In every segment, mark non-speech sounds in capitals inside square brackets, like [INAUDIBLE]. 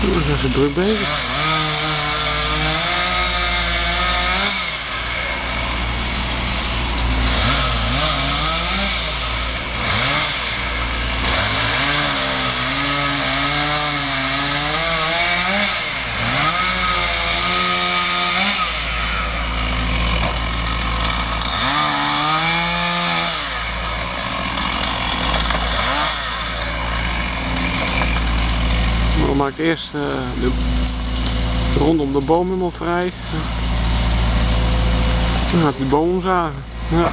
Курва ж дробей. Maken eerst eh, de rondom de boom helemaal vrij. Dan gaat die boom omzagen. Ja.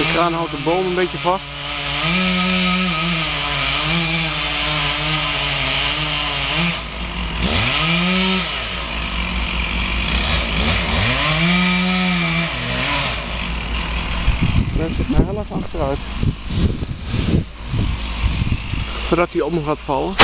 De kraan houdt de boom een beetje vast. Dan zit hij heel erg achteruit. Voordat hij om gaat vallen.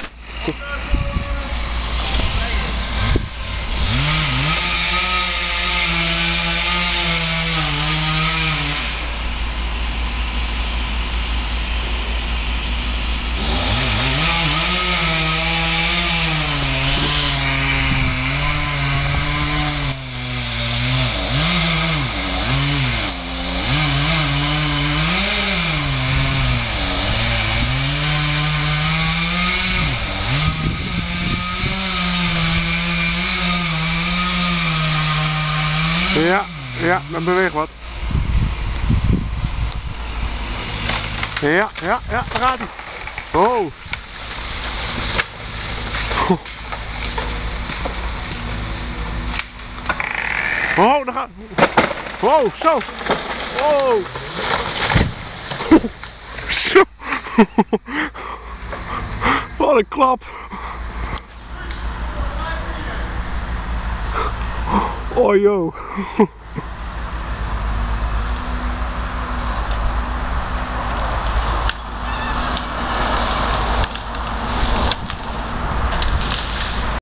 Ja, ja, dan beweegt wat. Ja, ja, ja, daar gaat hij. Oh. [LAUGHS] Oh, daar gaat. Wow, zo. Wow. [LAUGHS] Zo. [LAUGHS] Wat een klap. Oh joh. [LAUGHS]